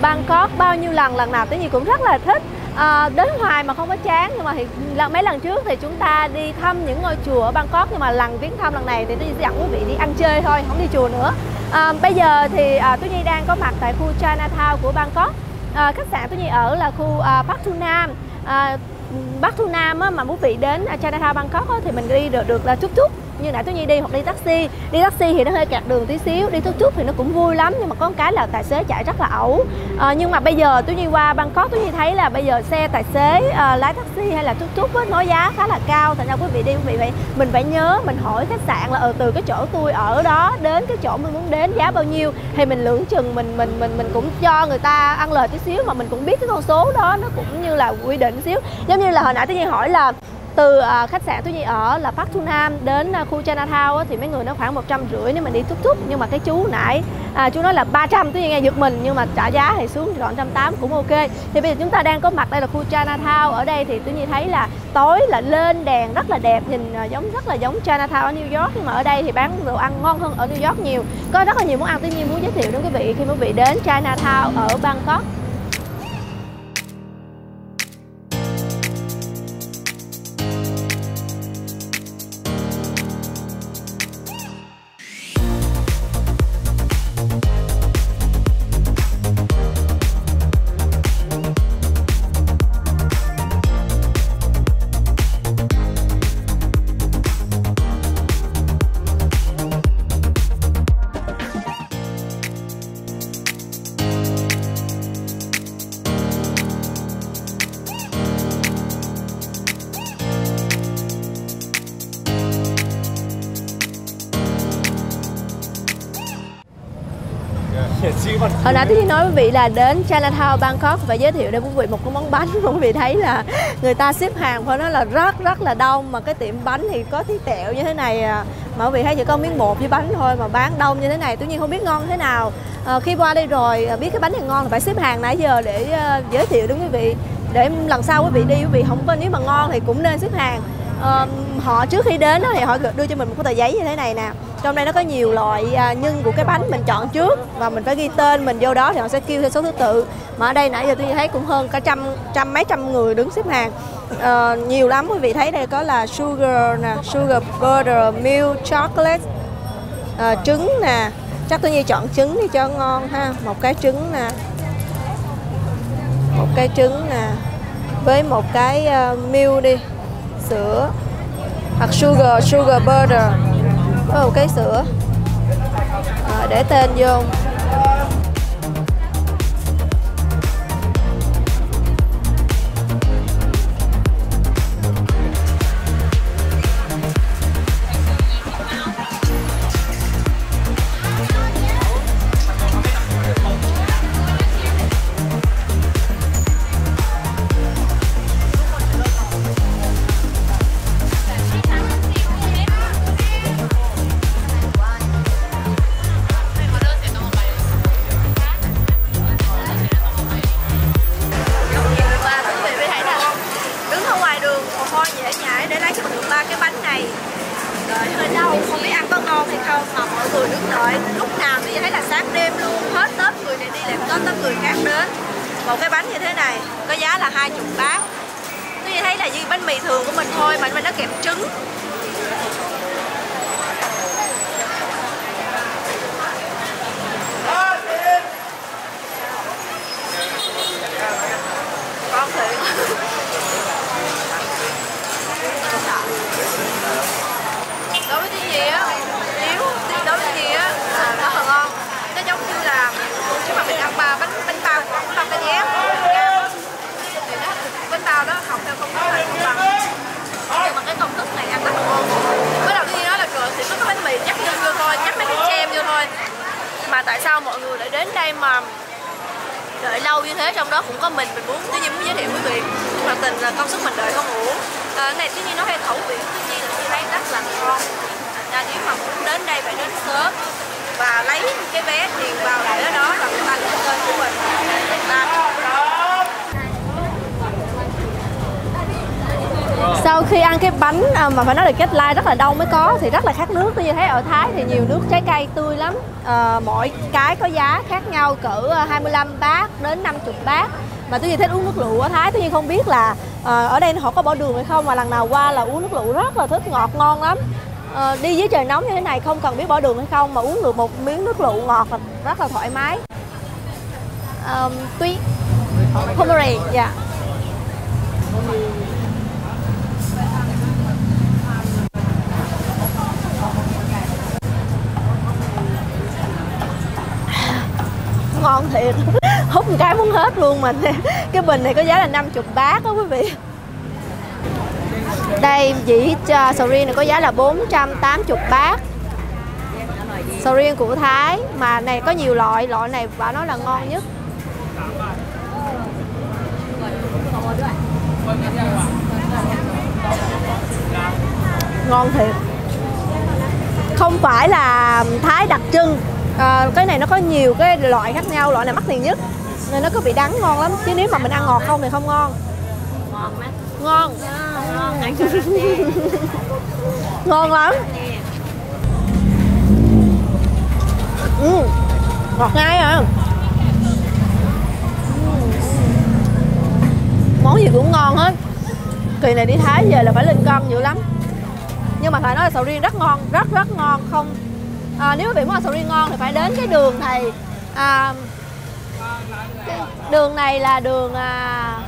Bangkok bao nhiêu lần lần nào Tú Nhi cũng rất là thích. À, đến hoài mà không có chán. Nhưng mà thì mấy lần trước thì chúng ta đi thăm những ngôi chùa ở Bangkok. Nhưng mà lần viếng thăm lần này thì tôi sẽ dẫn quý vị đi ăn chơi thôi không đi chùa nữa. À, bây giờ thì ờ, à, Tú Nhi đang có mặt tại khu Chinatown của Bangkok. À, khách sạn Tú Nhi ở là khu à, Park Thu Nam. À, Bắc Thu Nam á, mà quý vị đến Chinatown Bangkok á, thì mình đi được được là chút chút như nãy tôi nhi đi hoặc đi taxi. Đi taxi thì nó hơi kẹt đường tí xíu đi tuk tuk thì nó cũng vui lắm nhưng mà có một cái là tài xế chạy rất là ẩu. À, nhưng mà bây giờ tôi nhi qua bangkok tôi nhi thấy là bây giờ xe tài xế uh, lái taxi hay là tuk tuk á nói giá khá là cao. Thành ra quý vị đi quý vị phải mình phải nhớ mình hỏi khách sạn là ở ừ, từ cái chỗ tôi ở đó đến cái chỗ mình muốn đến giá bao nhiêu? Thì mình lưỡng chừng mình mình mình mình cũng cho người ta ăn lời tí xíu mà mình cũng biết cái con số đó nó cũng như là quy định xíu. Giống như là hồi nãy tôi nhi hỏi là từ ờ, khách sạn tôi Nhi ở là Park Thu Nam đến ờ, khu Chinatown thì mấy người nó khoảng một trăm rưỡi nếu mình đi túc túc nhưng mà cái chú nãy à, chú nói là 300 tôi nghe giật mình nhưng mà trả giá thì xuống còn trăm tám cũng ok. Thì bây giờ chúng ta đang có mặt đây là khu Chinatown. Ở đây thì tôi Nhi thấy là tối là lên đèn rất là đẹp nhìn ờ, giống rất là giống Chinatown ở New York. Nhưng mà ở đây thì bán đồ ăn ngon hơn ở New York nhiều. Có rất là nhiều món ăn tôi Nhi muốn giới thiệu đến quý vị khi quý vị đến Chinatown ở Bangkok. Hồi nãy nói quý vị là đến Chinatown Bangkok và giới thiệu để quý vị một cái món bánh. Mà quý vị thấy là người ta xếp hàng phải nói là rất rất là đông. Mà cái tiệm bánh thì có tí tẹo như thế này à. mà quý vị thấy chỉ có miếng bột với bánh thôi mà bán đông như thế này. Tuy nhiên không biết ngon thế nào. À, khi qua đây rồi à, biết cái bánh này ngon thì phải xếp hàng nãy giờ để uh, giới thiệu đến quý vị. Để lần sau quý vị đi quý vị không có nếu mà ngon thì cũng nên xếp hàng họ trước khi đến thì họ đưa cho mình một cái tờ giấy như thế này nè. Trong đây nó có nhiều loại à, nhân của cái bánh mình chọn trước và mình phải ghi tên mình vô đó thì họ sẽ kêu theo số thứ tự. Mà ở đây nãy giờ tôi thấy cũng hơn cả trăm trăm mấy trăm người đứng xếp hàng. Uh, nhiều lắm quý vị thấy đây có là sugar nè sugar butter milk chocolate uh, trứng nè. Chắc tôi như chọn trứng đi cho ngon ha. Một cái trứng nè. Một cái trứng nè. Với một cái uh, milk đi sữa. Hoặc sugar sugar butter. Có một cái sữa. À, để tên vô. Bánh này. Trời hơi đau, không biết ăn có ngon hay không Mà mọi người đứng đợi. Lúc nào thì thấy là sáng đêm luôn. Hết Tết người này đi lại có tới người khác đến. Một cái bánh như thế này có giá là hai chục bát. Tôi thấy là như bánh mì thường của mình thôi mà nó kẹp trứng con thiệt đối với cái gì á yếu đối với cái gì á à, nó là ngon nó giống như là chứ mà mình ăn ba bánh bánh bao cũng bao cái dép thì nó bánh bao đó học theo công thức này không bằng nhưng mà cái công thức này ăn rất là ngon mới đầu tiên nói là trời thì có cái bánh mì chắc nhân vô thôi chắc mấy cái kem vô thôi mà tại sao mọi người lại đến đây mà đợi lâu như thế? Trong đó cũng có mình mình muốn tuy nhiên muốn giới thiệu quý vị. Thật tình là công sức mình đợi không uổng à, ờ, này tuy nhiên nó hay khẩu vị tuy nhiên là tôi thấy rất là ngon. Thành ra nếu mà muốn đến đây phải đến sớm và lấy cái vé tiền vào để đó và người ta gửi tên của mình. Người ta sau khi ăn cái bánh à, mà phải nói là kết lai rất là đông mới có thì rất là khác nước. Tôi như thấy ở Thái thì nhiều nước trái cây tươi lắm. À, mỗi cái có giá khác nhau cỡ ờ, 25 bát đến 50 bát. Mà tôi như thích uống nước lựu ở Thái tôi như không biết là à, ở đây họ có bỏ đường hay không mà lần nào qua là uống nước lựu rất là thích ngọt ngon lắm. À, đi dưới trời nóng như thế này không cần biết bỏ đường hay không mà uống được một miếng nước lựu ngọt là rất là thoải mái. Um, tuy pomeri dạ. yeah. Ngon thiệt hút một cái muốn hết luôn mà. Cái bình này có giá là 50 bát đó quý vị. Đây dĩ à, sầu riêng này có giá là 480 bát. Sầu riêng của Thái, mà này có nhiều loại loại này bảo nói là ngon nhất. Ngon thiệt. Không phải là Thái đặc trưng à, cái này nó có nhiều cái loại khác nhau loại này mắc tiền nhất. Nên nó có bị đắng ngon lắm. Chứ nếu mà mình ăn ngọt không thì không ngon. Ngon ngon. Ngon. Ngon lắm. Ừ, ngọt ngay à. Món gì cũng ngon hết. Kỳ này đi thái về là phải lên cân dữ lắm. Nhưng mà phải nói là sầu riêng rất ngon rất rất ngon. Không à, nếu quý vị muốn ăn sầu riêng ngon thì phải đến cái đường này. À, đường này là đường à,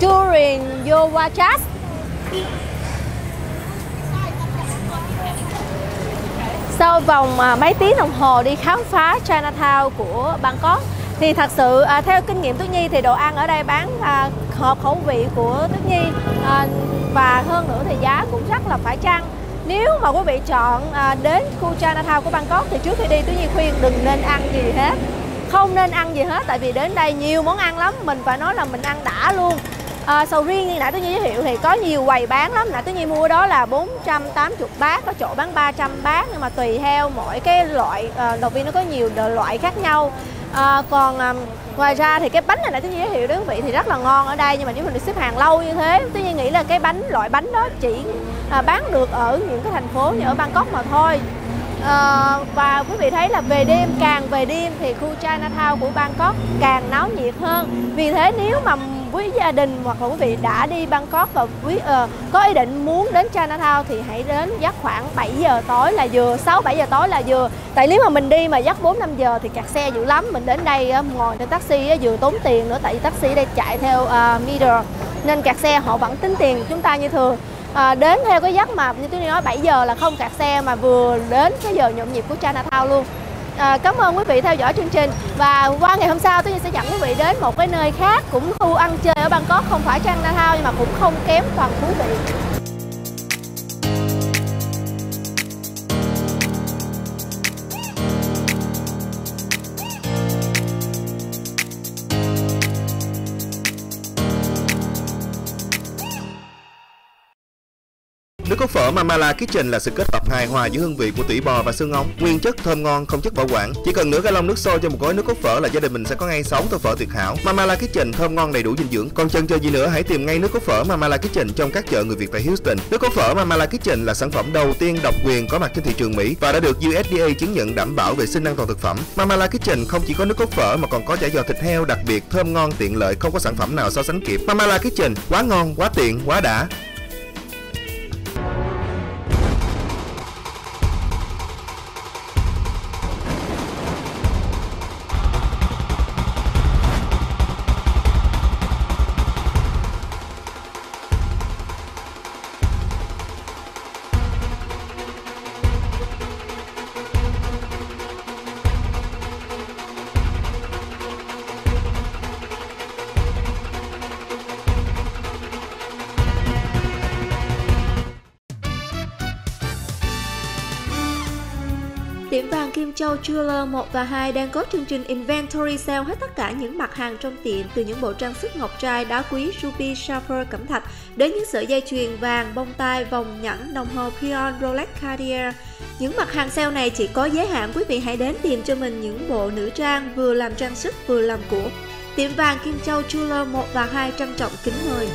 Turin Yowachas sau vòng à, mấy tiếng đồng hồ đi khám phá Chinatown của Bangkok thì thật sự à, theo kinh nghiệm Tuyết Nhi thì đồ ăn ở đây bán à, hợp khẩu vị của Tuyết Nhi à, và hơn nữa thì giá cũng rất là phải chăng nếu mà quý vị chọn à, đến khu Chinatown của Bangkok thì trước khi đi tôi Nhi khuyên đừng nên ăn gì hết. Không nên ăn gì hết tại vì đến đây nhiều món ăn lắm mình phải nói là mình ăn đã luôn. À, sầu riêng như nãy tôi giới thiệu thì có nhiều quầy bán lắm. Nãy tôi nhi mua đó là 480 bát có chỗ bán 300 bát nhưng mà tùy theo mỗi cái loại à, đầu tiên nó có nhiều loại khác nhau. À, còn à, ngoài ra thì cái bánh này nãy tôi giới thiệu đến quý vị thì rất là ngon ở đây nhưng mà nếu mình được xếp hàng lâu như thế tôi nghĩ là cái bánh loại bánh đó chỉ à, bán được ở những cái thành phố như ở Bangkok mà thôi. À, và quý vị thấy là về đêm càng về đêm thì khu Chinatown của Bangkok càng náo nhiệt hơn. Vì thế nếu mà quý gia đình hoặc là quý vị đã đi Bangkok và quý uh, có ý định muốn đến Chinatown thì hãy đến giấc khoảng 7 giờ tối là vừa 6 7 giờ tối là vừa. Tại nếu mà mình đi mà giấc 4 5 giờ thì kẹt xe dữ lắm. Mình đến đây uh, ngồi trên taxi uh, vừa tốn tiền nữa tại vì taxi đây chạy theo uh, meter. Nên kẹt xe họ vẫn tính tiền chúng ta như thường à, đến theo cái giấc mà như tôi nói 7 giờ là không kẹt xe mà vừa đến cái giờ nhộn nhịp của Chinatown luôn. À, cảm ơn quý vị theo dõi chương trình. Và qua ngày hôm sau tôi sẽ dẫn quý vị đến một cái nơi khác cũng khu ăn chơi ở Bangkok. Không phải Chinatown nhưng mà cũng không kém phần thú vị. Nước cốt phở Mamala Kitchen là sự kết hợp hài hòa giữa hương vị của tủy bò và xương ống, nguyên chất thơm ngon không chất bảo quản. Chỉ cần nửa gallon nước sôi cho một gói nước cốt phở là gia đình mình sẽ có ngay 6 tô phở tuyệt hảo. Mamala Kitchen thơm ngon đầy đủ dinh dưỡng. Còn chân chờ gì nữa hãy tìm ngay nước cốt phở Mamala Kitchen trong các chợ người Việt tại Houston. Nước cốt phở Mamala Kitchen là sản phẩm đầu tiên độc quyền có mặt trên thị trường Mỹ và đã được USDA chứng nhận đảm bảo vệ sinh an toàn thực phẩm. Mamala Kitchen không chỉ có nước cốt phở mà còn có chả giò thịt heo đặc biệt thơm ngon tiện lợi không có sản phẩm nào so sánh kịp. Mamala Kitchen quá ngon, quá tiện, quá đã. Hàng Kim Châu Jeweler 1 và 2 đang có chương trình Inventory Sale hết tất cả những mặt hàng trong tiệm từ những bộ trang sức ngọc trai, đá quý, ruby, sapphire, cẩm thạch đến những sợi dây chuyền vàng, bông tai, vòng nhẫn, đồng hồ Pion, Rolex, Cartier. Những mặt hàng sale này chỉ có giới hạn quý vị hãy đến tìm cho mình những bộ nữ trang vừa làm trang sức vừa làm của. Tiệm vàng Kim Châu Jeweler 1 và 2 trân trọng kính mời.